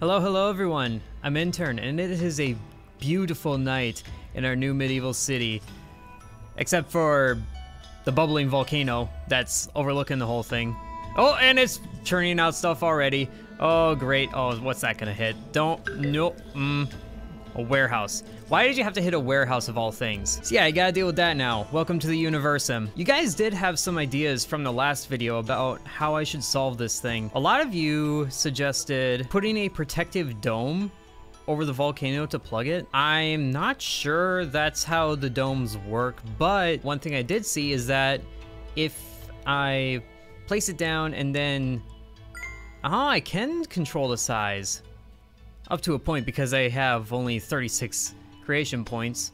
Hello, hello everyone. I'm Intern, and it is a beautiful night in our new medieval city. Except for the bubbling volcano that's overlooking the whole thing. Oh, and it's churning out stuff already. Oh, great. Oh, what's that gonna hit? Don't, nope, mm. A warehouse. Why did you have to hit a warehouse of all things? So yeah, I gotta deal with that now. Welcome to the Universim. You guys did have some ideas from the last video about how I should solve this thing. A lot of you suggested putting a protective dome over the volcano to plug it. I'm not sure that's how the domes work, but one thing I did see is that if I place it down and then... Oh, I can control the size. Up to a point because I have only 36 creation points.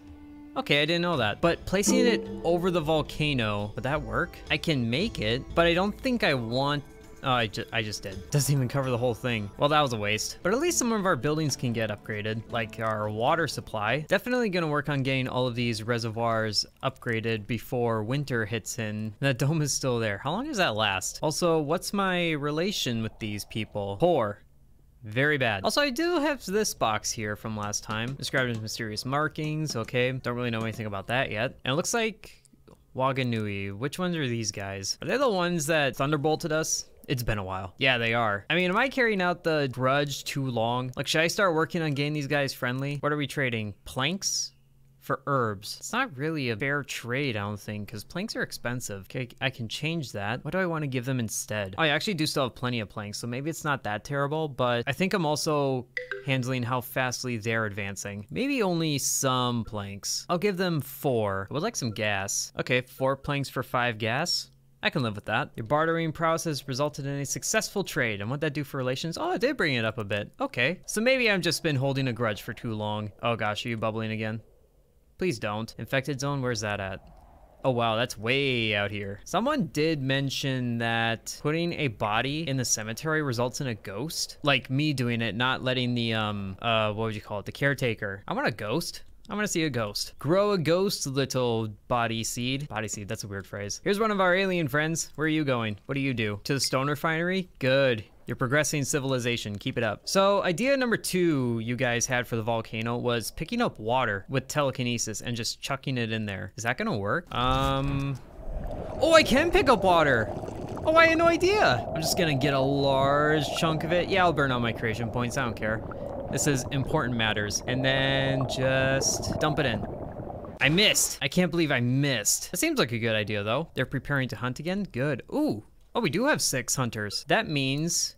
Okay, I didn't know that. But placing it over the volcano, would that work? I can make it, but I don't think I want Oh, I, ju I just did. Doesn't even cover the whole thing. Well, that was a waste. But at least some of our buildings can get upgraded, like our water supply. Definitely gonna work on getting all of these reservoirs upgraded before winter hits in. That dome is still there. How long does that last? Also, what's my relation with these people? Poor. Very bad. Also, I do have this box here from last time. Described as mysterious markings. Okay, don't really know anything about that yet. And it looks like Waganui. Which ones are these guys? Are they the ones that thunderbolted us? It's been a while. Yeah, they are. I mean, am I carrying out the grudge too long? Like, should I start working on getting these guys friendly? What are we trading? Planks? For herbs. It's not really a fair trade, I don't think, because planks are expensive. Okay, I can change that. What do I want to give them instead? Oh, I actually do still have plenty of planks, so maybe it's not that terrible, but I think I'm also handling how fastly they're advancing. Maybe only some planks. I'll give them four. I would like some gas. Okay, four planks for five gas. I can live with that. Your bartering prowess has resulted in a successful trade. And what that do for relations? Oh, it did bring it up a bit. Okay. So maybe I've just been holding a grudge for too long. Oh gosh, are you bubbling again? Please don't. Infected zone, where's that at? Oh wow, that's way out here. Someone did mention that putting a body in the cemetery results in a ghost. Like me doing it, not letting the, um, uh, what would you call it? The caretaker. I want a ghost. I want to see a ghost. Grow a ghost, little body seed. Body seed, that's a weird phrase. Here's one of our alien friends. Where are you going? What do you do? To the stone refinery? Good. You're progressing civilization. Keep it up. So idea number two you guys had for the volcano was picking up water with telekinesis and just chucking it in there. Is that gonna work? Um, oh, I can pick up water. Oh, I had no idea. I'm just gonna get a large chunk of it. Yeah, I'll burn all my creation points. I don't care. This is important matters. And then just dump it in. I missed. I can't believe I missed. That seems like a good idea though. They're preparing to hunt again? Good. Ooh, Oh, we do have six hunters. That means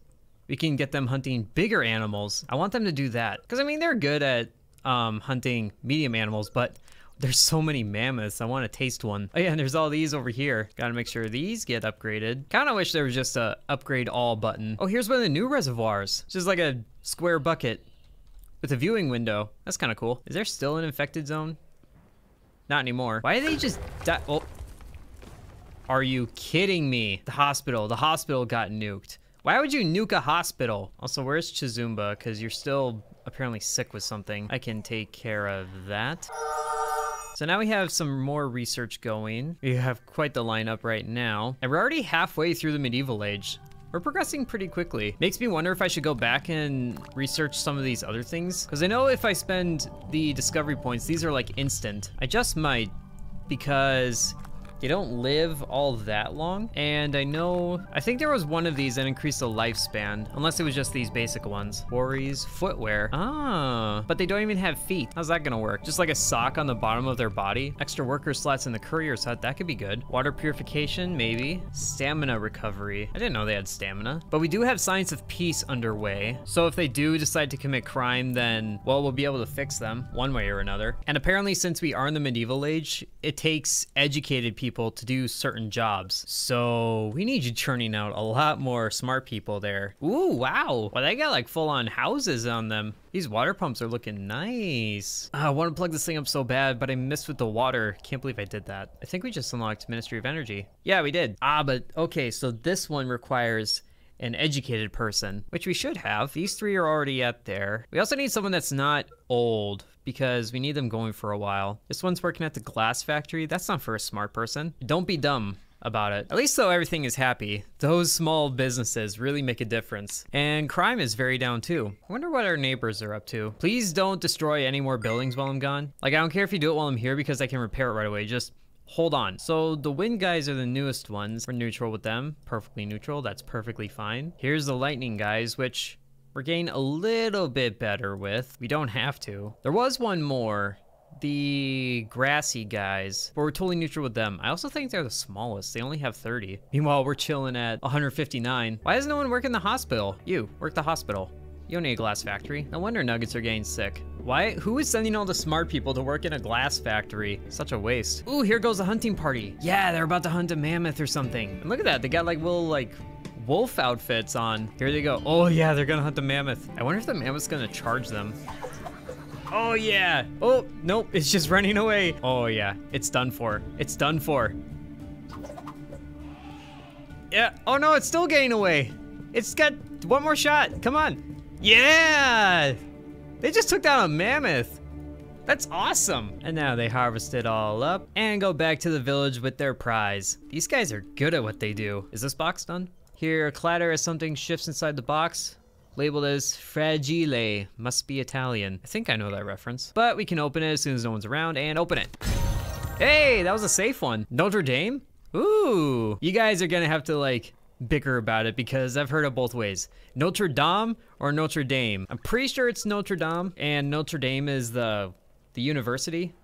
we can get them hunting bigger animals. I want them to do that. Because, I mean, they're good at um, hunting medium animals, but there's so many mammoths. I want to taste one. Oh, yeah, and there's all these over here. Got to make sure these get upgraded. Kind of wish there was just a upgrade all button. Oh, here's one of the new reservoirs. It's just like a square bucket with a viewing window. That's kind of cool. Is there still an infected zone? Not anymore. Why did they just die? Well, are you kidding me? The hospital, the hospital got nuked. Why would you nuke a hospital? Also, where's Chizumba? Because you're still apparently sick with something. I can take care of that. So now we have some more research going. We have quite the lineup right now. And we're already halfway through the medieval age. We're progressing pretty quickly. Makes me wonder if I should go back and research some of these other things. Because I know if I spend the discovery points, these are like instant. I just might because they don't live all that long. And I know, I think there was one of these that increased the lifespan, unless it was just these basic ones. Quarries, footwear. Ah, but they don't even have feet. How's that gonna work? Just like a sock on the bottom of their body? Extra worker slots in the courier's hut, that could be good. Water purification, maybe. Stamina recovery. I didn't know they had stamina. But we do have Science of Peace underway. So if they do decide to commit crime, then, well, we'll be able to fix them one way or another. And apparently since we are in the medieval age, it takes educated people people to do certain jobs. So we need you churning out a lot more smart people there. Ooh, wow. Well, they got like full on houses on them. These water pumps are looking nice. Ah, I want to plug this thing up so bad, but I missed with the water. Can't believe I did that. I think we just unlocked Ministry of Energy. Yeah, we did. Ah, but okay, so this one requires an educated person, which we should have. These three are already up there. We also need someone that's not old because we need them going for a while. This one's working at the glass factory. That's not for a smart person. Don't be dumb. about it. At least though everything is happy. Those small businesses really make a difference. And crime is very down too. I wonder what our neighbors are up to. Please don't destroy any more buildings while I'm gone. Like I don't care if you do it while I'm here because I can repair it right away. Just hold on. So the wind guys are the newest ones. We're neutral with them. Perfectly neutral. That's perfectly fine. Here's the lightning guys, which we're getting a little bit better with. We don't have to. There was one more the grassy guys, but we're totally neutral with them. I also think they're the smallest. They only have 30. Meanwhile, we're chilling at 159. Why does no one work in the hospital? You, work the hospital. You don't need a glass factory. No wonder nuggets are getting sick. Why? Who is sending all the smart people to work in a glass factory? Such a waste. Ooh, here goes a hunting party. Yeah, they're about to hunt a mammoth or something. And look at that. They got like little like wolf outfits on. Here they go. Oh yeah, they're gonna hunt the mammoth. I wonder if the mammoth's gonna charge them. Oh yeah. Oh, nope, it's just running away. Oh yeah, it's done for. It's done for. Yeah, oh no, it's still getting away. It's got one more shot, come on. Yeah! They just took down a mammoth. That's awesome. And now they harvest it all up and go back to the village with their prize. These guys are good at what they do. Is this box done? Here, clatter as something shifts inside the box labeled as Fragile. Must be Italian. I think I know that reference. But we can open it as soon as no one's around and open it. Hey, that was a safe one. Notre Dame? Ooh. You guys are gonna have to like bicker about it because I've heard it both ways. Notre Dame or Notre Dame? I'm pretty sure it's Notre Dame and Notre Dame is the the university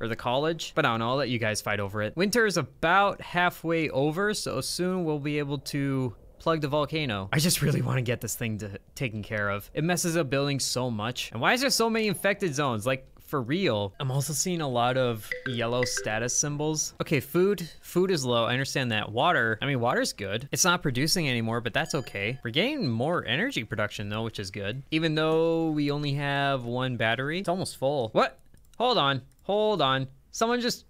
or the college, but I don't know, I'll let you guys fight over it. Winter is about halfway over, so soon we'll be able to plug the volcano. I just really want to get this thing to, taken care of. It messes up buildings so much. And why is there so many infected zones? Like, for real. I'm also seeing a lot of yellow status symbols. Okay, food. Food is low. I understand that. Water. I mean, water's good. It's not producing anymore, but that's okay. We're getting more energy production though, which is good. Even though we only have one battery, it's almost full. What? Hold on. Hold on. Someone just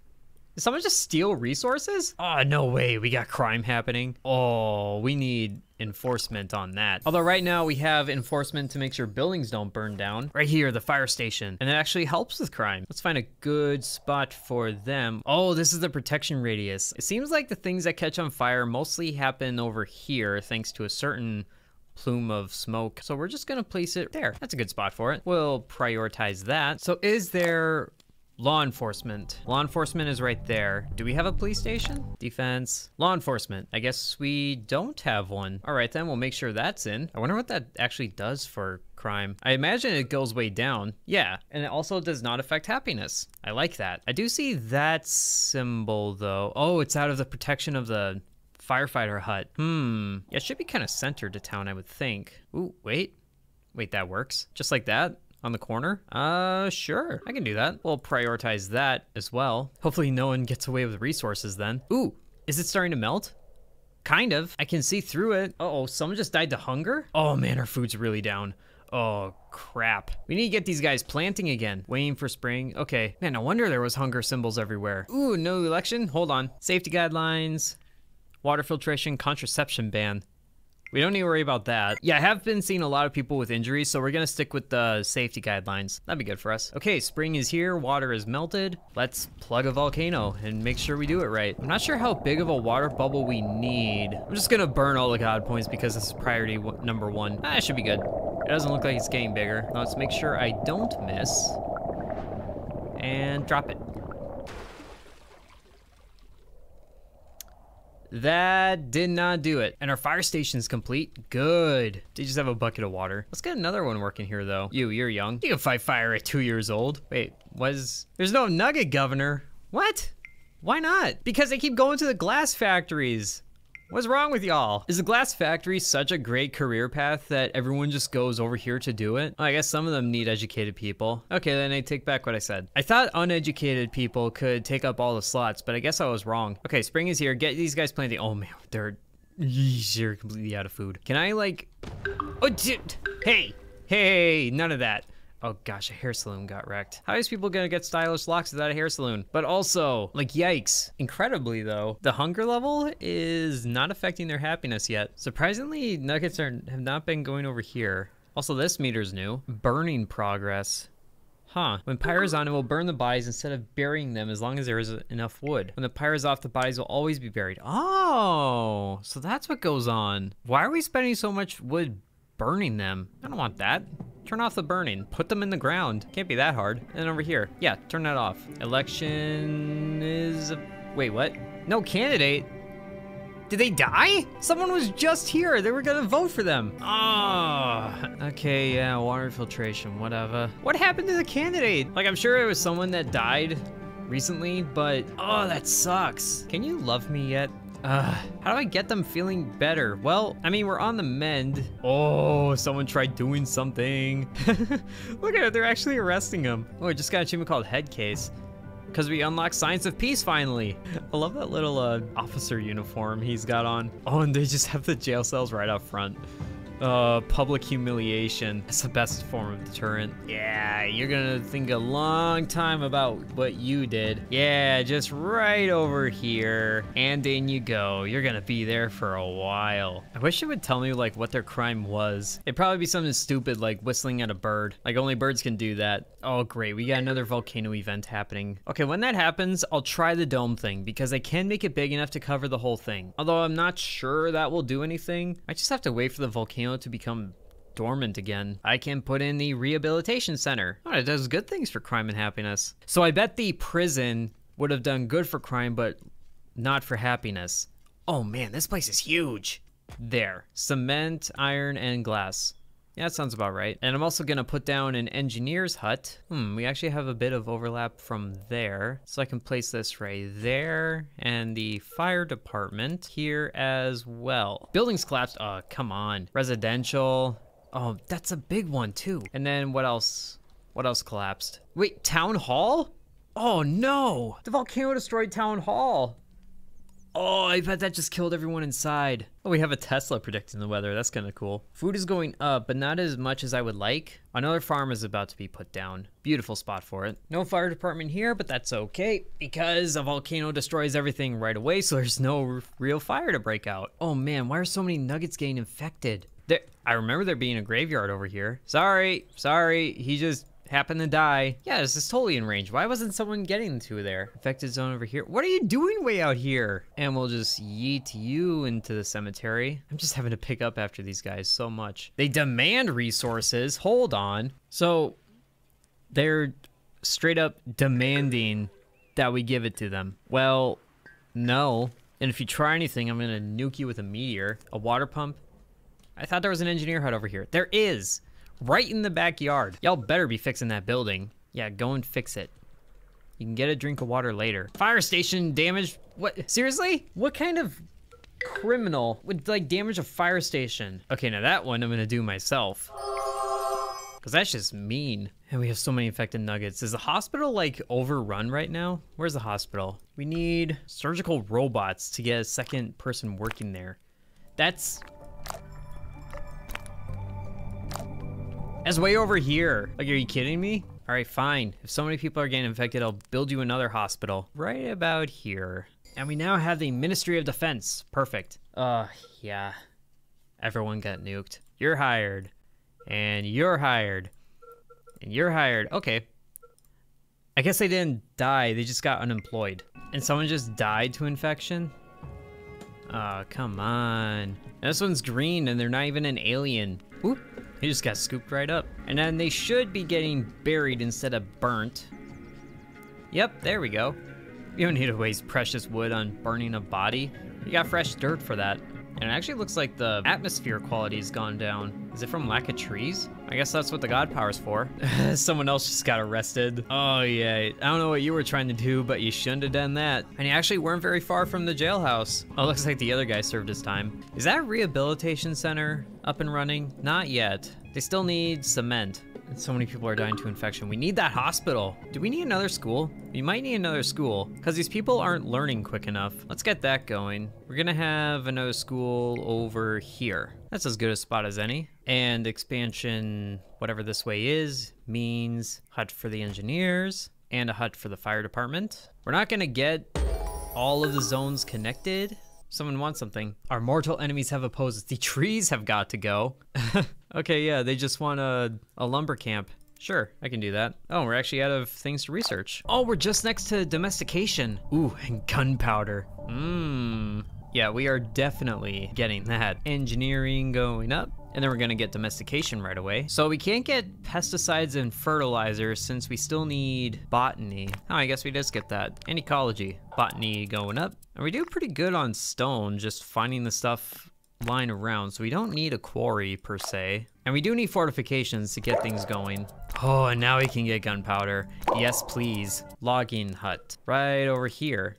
did someone just steal resources? Oh, no way. We got crime happening. Oh, we need enforcement on that. Although right now we have enforcement to make sure buildings don't burn down. Right here, the fire station. And it actually helps with crime. Let's find a good spot for them. Oh, this is the protection radius. It seems like the things that catch on fire mostly happen over here thanks to a certain plume of smoke. So we're just gonna place it there. That's a good spot for it. We'll prioritize that. So is there Law enforcement. Law enforcement is right there. Do we have a police station? Defense. Law enforcement. I guess we don't have one. All right, then we'll make sure that's in. I wonder what that actually does for crime. I imagine it goes way down. Yeah, and it also does not affect happiness. I like that. I do see that symbol though. Oh, it's out of the protection of the firefighter hut. Hmm. Yeah, it should be kind of centered to town, I would think. Ooh, wait. Wait, that works? Just like that? On the corner? Uh, sure, I can do that. We'll prioritize that as well. Hopefully no one gets away with resources then. Ooh, is it starting to melt? Kind of. I can see through it. Uh oh someone just died to hunger? Oh man, our food's really down. Oh, crap. We need to get these guys planting again. Waiting for spring. Okay. Man, no wonder there was hunger symbols everywhere. Ooh, no election? Hold on. Safety guidelines. Water filtration, contraception ban. We don't need to worry about that. Yeah, I have been seeing a lot of people with injuries, so we're gonna stick with the safety guidelines. That'd be good for us. Okay, spring is here, water is melted. Let's plug a volcano and make sure we do it right. I'm not sure how big of a water bubble we need. I'm just gonna burn all the god points because this is priority number one. Ah, should be good. It doesn't look like it's getting bigger. Now let's make sure I don't miss. And drop it. That did not do it. And our fire station's complete. Good. They just have a bucket of water. Let's get another one working here, though. You, you're young. You can fight fire at two years old. Wait, was... There's no nugget governor. What? Why not? Because they keep going to the glass factories. What's wrong with y'all? Is the glass factory such a great career path that everyone just goes over here to do it? Well, I guess some of them need educated people. Okay, then I take back what I said. I thought uneducated people could take up all the slots, but I guess I was wrong. Okay, spring is here. Get these guys planting. Oh man, they're, they're completely out of food. Can I like, oh, dude. hey, hey, none of that. Oh gosh, a hair salon got wrecked. How is people gonna get stylish locks without a hair salon? But also, like yikes. Incredibly though, the hunger level is not affecting their happiness yet. Surprisingly, nuggets are have not been going over here. Also, this meter's new. Burning progress. Huh. When pyre is on, it will burn the bodies instead of burying them as long as there is enough wood. When the pyre is off, the bodies will always be buried. Oh, so that's what goes on. Why are we spending so much wood burning them? I don't want that. Turn off the burning. Put them in the ground. Can't be that hard. And over here. Yeah, turn that off. Election is... Wait, what? No candidate? Did they die? Someone was just here. They were gonna vote for them. Oh. Okay, yeah, water filtration, whatever. What happened to the candidate? Like, I'm sure it was someone that died recently, but oh, that sucks. Can you love me yet? Uh, how do I get them feeling better? Well, I mean, we're on the mend. Oh, someone tried doing something. Look at it, they're actually arresting him. Oh, I just got an achievement called Head Case because we unlocked Science of Peace finally. I love that little uh, officer uniform he's got on. Oh, and they just have the jail cells right up front. Uh, public humiliation. That's the best form of deterrent. Yeah, you're gonna think a long time about what you did. Yeah, just right over here. And in you go. You're gonna be there for a while. I wish it would tell me like what their crime was. It'd probably be something stupid like whistling at a bird. Like only birds can do that. Oh great, we got another volcano event happening. Okay, when that happens, I'll try the dome thing because I can make it big enough to cover the whole thing. Although I'm not sure that will do anything. I just have to wait for the volcano to become dormant again. I can put in the rehabilitation center. Oh, it does good things for crime and happiness. So I bet the prison would have done good for crime, but not for happiness. Oh man, this place is huge. There, cement, iron, and glass. Yeah, that sounds about right. And I'm also gonna put down an engineer's hut. Hmm, we actually have a bit of overlap from there. So I can place this right there and the fire department here as well. Buildings collapsed, oh, come on. Residential, oh, that's a big one too. And then what else? What else collapsed? Wait, town hall? Oh no, the volcano destroyed town hall. Oh, I bet that just killed everyone inside. Oh, we have a Tesla predicting the weather. That's kind of cool. Food is going up, but not as much as I would like. Another farm is about to be put down. Beautiful spot for it. No fire department here, but that's okay because a volcano destroys everything right away, so there's no real fire to break out. Oh man, why are so many nuggets getting infected? There, I remember there being a graveyard over here. Sorry, sorry, he just happen to die. Yeah, this is totally in range. Why wasn't someone getting to there? Affected zone over here. What are you doing way out here? And we'll just yeet you into the cemetery. I'm just having to pick up after these guys so much. They demand resources. Hold on. So they're straight up demanding that we give it to them. Well, no. And if you try anything, I'm gonna nuke you with a meteor. A water pump? I thought there was an engineer hut over here. There is right in the backyard. Y'all better be fixing that building. Yeah, go and fix it. You can get a drink of water later. Fire station damage. What? Seriously? What kind of criminal would like damage a fire station? Okay, now that one I'm gonna do myself. Cause that's just mean. And we have so many infected nuggets. Is the hospital like overrun right now? Where's the hospital? We need surgical robots to get a second person working there. That's That's way over here. Like, are you kidding me? All right, fine. If so many people are getting infected, I'll build you another hospital. Right about here. And we now have the Ministry of Defense. Perfect. Uh, yeah. Everyone got nuked. You're hired. And you're hired. And you're hired. Okay. I guess they didn't die. They just got unemployed. And someone just died to infection? Oh, come on. this one's green and they're not even an alien. Oop. He just got scooped right up. And then they should be getting buried instead of burnt. Yep, there we go. You don't need to waste precious wood on burning a body. You got fresh dirt for that. And it actually looks like the atmosphere quality's gone down. Is it from lack of trees? I guess that's what the god power's for. Someone else just got arrested. Oh yeah, I don't know what you were trying to do, but you shouldn't have done that. And you actually weren't very far from the jailhouse. Oh, looks like the other guy served his time. Is that rehabilitation center up and running? Not yet. They still need cement. So many people are dying to infection. We need that hospital. Do we need another school? We might need another school because these people aren't learning quick enough. Let's get that going. We're gonna have another school over here. That's as good a spot as any. And expansion, whatever this way is, means hut for the engineers and a hut for the fire department. We're not gonna get all of the zones connected. Someone wants something. Our mortal enemies have opposed. The trees have got to go. Okay, yeah, they just want a, a lumber camp. Sure, I can do that. Oh, we're actually out of things to research. Oh, we're just next to domestication. Ooh, and gunpowder. Mmm. Yeah, we are definitely getting that. Engineering going up. And then we're gonna get domestication right away. So we can't get pesticides and fertilizers since we still need botany. Oh, I guess we just get that. And ecology. Botany going up. And we do pretty good on stone, just finding the stuff lying around. So we don't need a quarry per se. And we do need fortifications to get things going. Oh, and now we can get gunpowder. Yes, please. Logging hut. Right over here.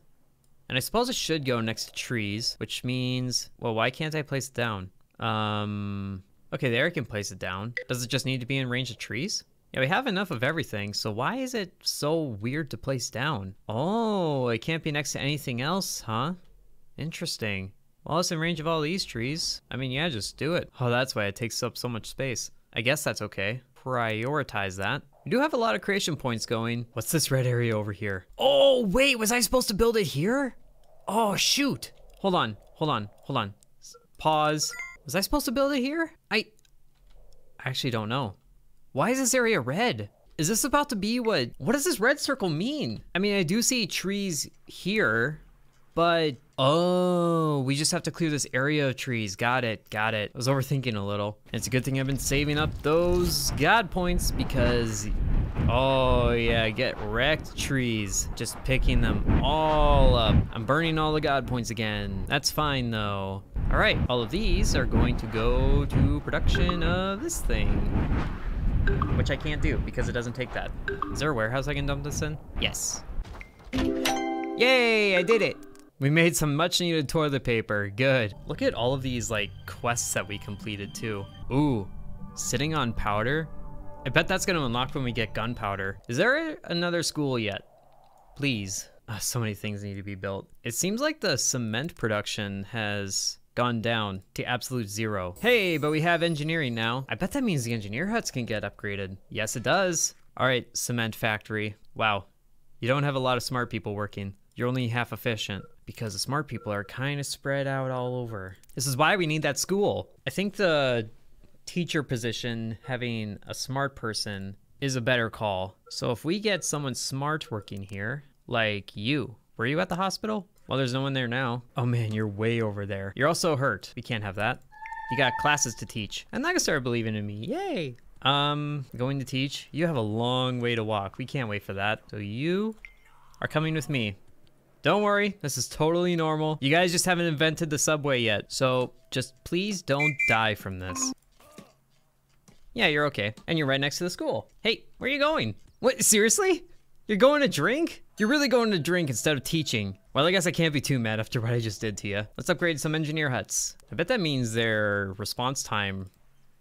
And I suppose it should go next to trees, which means, well, why can't I place it down? Um, okay, there I can place it down. Does it just need to be in range of trees? Yeah, we have enough of everything, so why is it so weird to place down? Oh, it can't be next to anything else, huh? Interesting. Well, it's in range of all these trees. I mean, yeah, just do it. Oh, that's why it takes up so much space. I guess that's okay. Prioritize that. We do have a lot of creation points going. What's this red area over here? Oh, wait, was I supposed to build it here? Oh, shoot. Hold on, hold on, hold on. Pause. Was I supposed to build it here? I, I actually don't know. Why is this area red? Is this about to be what, what does this red circle mean? I mean, I do see trees here, but oh, we just have to clear this area of trees. Got it, got it. I was overthinking a little. It's a good thing I've been saving up those God points because, oh yeah, get wrecked trees. Just picking them all up. I'm burning all the God points again. That's fine though. All right, all of these are going to go to production of this thing. Which I can't do because it doesn't take that. Is there a warehouse I can dump this in? Yes. Yay, I did it. We made some much needed toilet paper, good. Look at all of these like quests that we completed too. Ooh, sitting on powder? I bet that's gonna unlock when we get gunpowder. Is there another school yet? Please. Oh, so many things need to be built. It seems like the cement production has gone down to absolute zero. Hey, but we have engineering now. I bet that means the engineer huts can get upgraded. Yes, it does. All right, cement factory. Wow, you don't have a lot of smart people working. You're only half efficient because the smart people are kind of spread out all over. This is why we need that school. I think the teacher position, having a smart person, is a better call. So if we get someone smart working here, like you, were you at the hospital? Well, there's no one there now. Oh man, you're way over there. You're also hurt. We can't have that. You got classes to teach. And I started believing in me. Yay. Um, going to teach. You have a long way to walk. We can't wait for that. So you are coming with me. Don't worry, this is totally normal. You guys just haven't invented the subway yet, so just please don't die from this. Yeah, you're okay. And you're right next to the school. Hey, where are you going? What, seriously? You're going to drink? You're really going to drink instead of teaching. Well, I guess I can't be too mad after what I just did to you. Let's upgrade some engineer huts. I bet that means their response time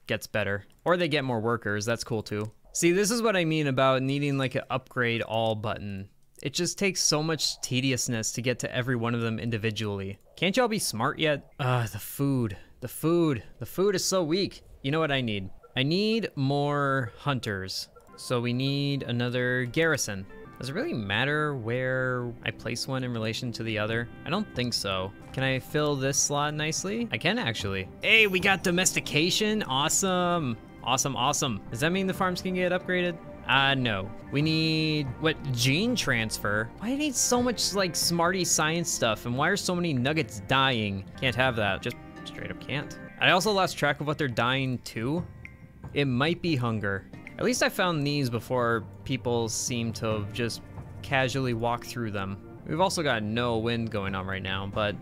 gets better. Or they get more workers, that's cool too. See, this is what I mean about needing like an upgrade all button. It just takes so much tediousness to get to every one of them individually. Can't y'all be smart yet? Ah, uh, the food. The food. The food is so weak. You know what I need? I need more hunters. So we need another garrison. Does it really matter where I place one in relation to the other? I don't think so. Can I fill this slot nicely? I can actually. Hey, we got domestication. Awesome. Awesome, awesome. Does that mean the farms can get upgraded? Uh, no. We need, what, gene transfer? Why do you need so much, like, smarty science stuff? And why are so many nuggets dying? Can't have that. Just straight up can't. I also lost track of what they're dying to. It might be hunger. At least I found these before people seem to just casually walk through them. We've also got no wind going on right now, but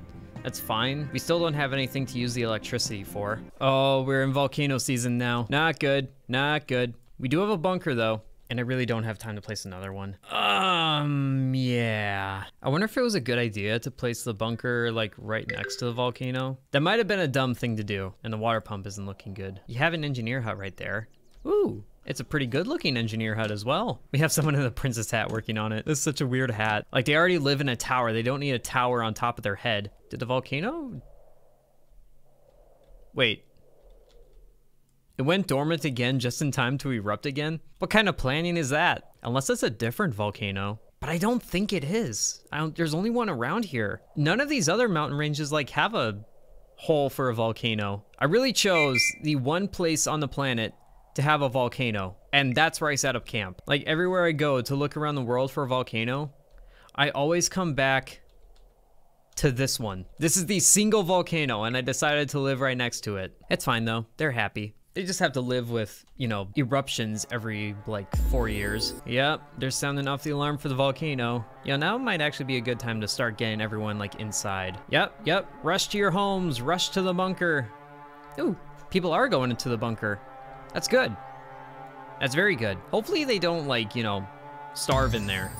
that's fine. We still don't have anything to use the electricity for. Oh, we're in volcano season now. Not good, not good. We do have a bunker though. And I really don't have time to place another one. Um, yeah. I wonder if it was a good idea to place the bunker like right next to the volcano. That might have been a dumb thing to do. And the water pump isn't looking good. You have an engineer hut right there. Ooh, it's a pretty good looking engineer hut as well. We have someone in the princess hat working on it. This is such a weird hat. Like they already live in a tower. They don't need a tower on top of their head. Did the volcano? Wait, it went dormant again just in time to erupt again? What kind of planning is that? Unless it's a different volcano. But I don't think it is. there's only one around here. None of these other mountain ranges like have a hole for a volcano. I really chose the one place on the planet to have a volcano. And that's where I set up camp. Like everywhere I go to look around the world for a volcano, I always come back to this one. This is the single volcano and I decided to live right next to it. It's fine though. They're happy. They just have to live with, you know, eruptions every like four years. Yep, they're sounding off the alarm for the volcano. Yeah, now might actually be a good time to start getting everyone like inside. Yep, yep, rush to your homes, rush to the bunker. Ooh, people are going into the bunker. That's good. That's very good. Hopefully they don't like, you know, starve in there.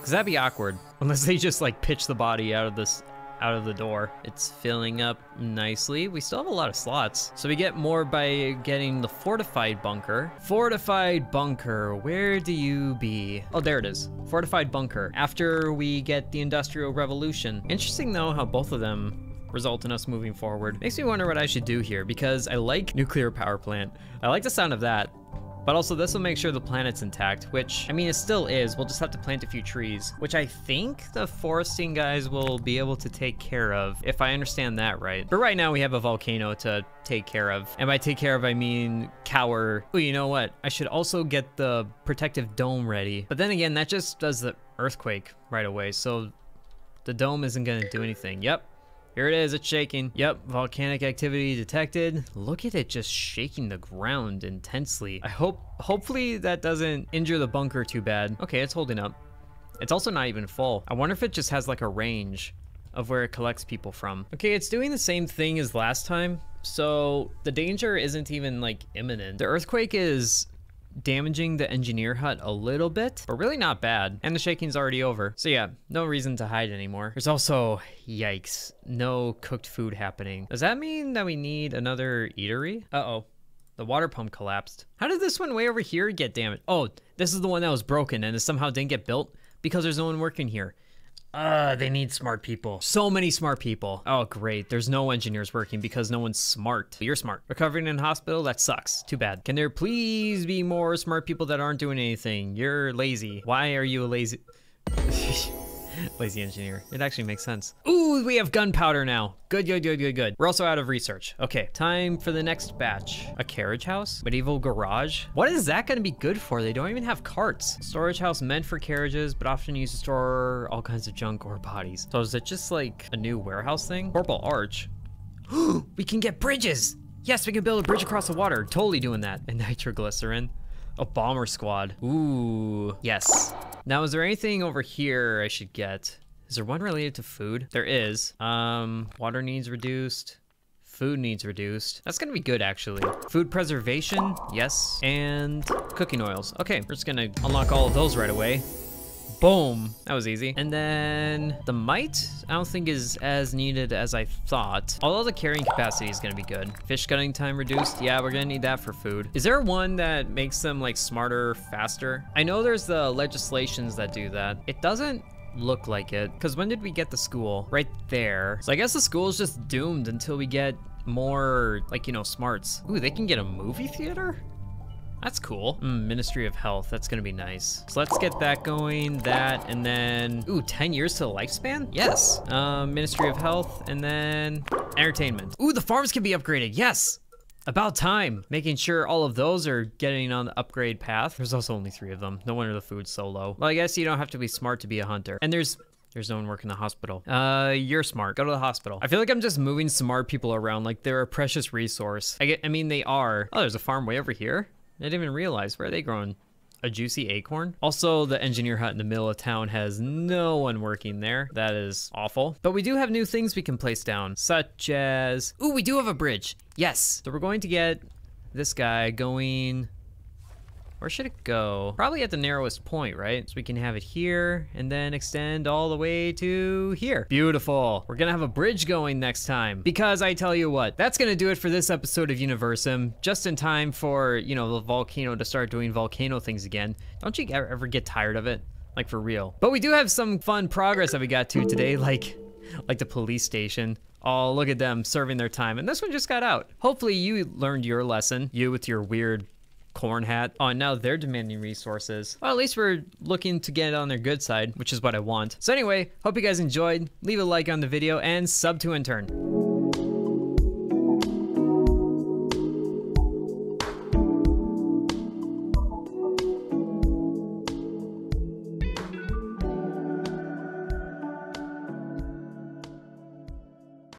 Cause that'd be awkward. Unless they just like pitch the body out of this out of the door. It's filling up nicely. We still have a lot of slots. So we get more by getting the fortified bunker. Fortified bunker, where do you be? Oh, there it is. Fortified bunker. After we get the industrial revolution. Interesting though how both of them result in us moving forward. Makes me wonder what I should do here because I like nuclear power plant. I like the sound of that. But also this will make sure the planet's intact, which, I mean, it still is. We'll just have to plant a few trees, which I think the foresting guys will be able to take care of, if I understand that right. But right now we have a volcano to take care of. And by take care of, I mean cower. Oh, you know what? I should also get the protective dome ready. But then again, that just does the earthquake right away. So the dome isn't gonna do anything. Yep, here it is, it's shaking. Yep, volcanic activity detected. Look at it just shaking the ground intensely. I hope, hopefully that doesn't injure the bunker too bad. Okay, it's holding up. It's also not even full. I wonder if it just has like a range of where it collects people from. Okay, it's doing the same thing as last time. So the danger isn't even like imminent. The earthquake is damaging the engineer hut a little bit, but really not bad. And the shaking's already over. So yeah, no reason to hide anymore. There's also, yikes, no cooked food happening. Does that mean that we need another eatery? Uh-oh. The water pump collapsed. How did this one way over here get damaged? Oh, this is the one that was broken and it somehow didn't get built because there's no one working here. Uh, they need smart people. So many smart people. Oh, great. There's no engineers working because no one's smart. You're smart. Recovering in hospital? That sucks. Too bad. Can there please be more smart people that aren't doing anything? You're lazy. Why are you lazy... Lazy engineer. It actually makes sense. Ooh, we have gunpowder now. Good, good, good, good, good. We're also out of research. Okay, time for the next batch. A carriage house? Medieval garage? What is that gonna be good for? They don't even have carts. Storage house meant for carriages, but often used to store all kinds of junk or bodies. So is it just like a new warehouse thing? Purple arch. we can get bridges! Yes, we can build a bridge across the water. Totally doing that. And nitroglycerin. A bomber squad. Ooh, yes. Now, is there anything over here I should get? Is there one related to food? There is. Um, water needs reduced. Food needs reduced. That's gonna be good, actually. Food preservation, yes. And cooking oils. Okay, we're just gonna unlock all of those right away. Boom. That was easy. And then the might, I don't think is as needed as I thought. Although the carrying capacity is gonna be good. Fish cutting time reduced. Yeah, we're gonna need that for food. Is there one that makes them like smarter, faster? I know there's the legislations that do that. It doesn't look like it. Because when did we get the school? Right there. So I guess the school is just doomed until we get more, like, you know, smarts. Ooh, they can get a movie theater? That's cool. Mm, Ministry of Health, that's gonna be nice. So let's get that going, that, and then, ooh, 10 years to the lifespan? Yes. Um, Ministry of Health, and then entertainment. Ooh, the farms can be upgraded, yes! About time. Making sure all of those are getting on the upgrade path. There's also only three of them. No wonder the food's so low. Well, I guess you don't have to be smart to be a hunter. And there's there's no one working the hospital. Uh, you're smart. Go to the hospital. I feel like I'm just moving smart people around like they're a precious resource. I get, I mean, they are. Oh, there's a farm way over here. I didn't even realize. Where are they growing? A juicy acorn? Also, the engineer hut in the middle of town has no one working there. That is awful. But we do have new things we can place down, such as... Ooh, we do have a bridge. Yes. So we're going to get this guy going where should it go? Probably at the narrowest point, right? So we can have it here and then extend all the way to here. Beautiful. We're gonna have a bridge going next time because I tell you what, that's gonna do it for this episode of Universim. Just in time for, you know, the volcano to start doing volcano things again. Don't you ever get tired of it? Like for real. But we do have some fun progress that we got to today, like, like the police station. Oh, look at them serving their time. And this one just got out. Hopefully you learned your lesson. You with your weird corn hat. Oh, now they're demanding resources. Well, at least we're looking to get on their good side, which is what I want. So anyway, hope you guys enjoyed. Leave a like on the video and sub to Intern.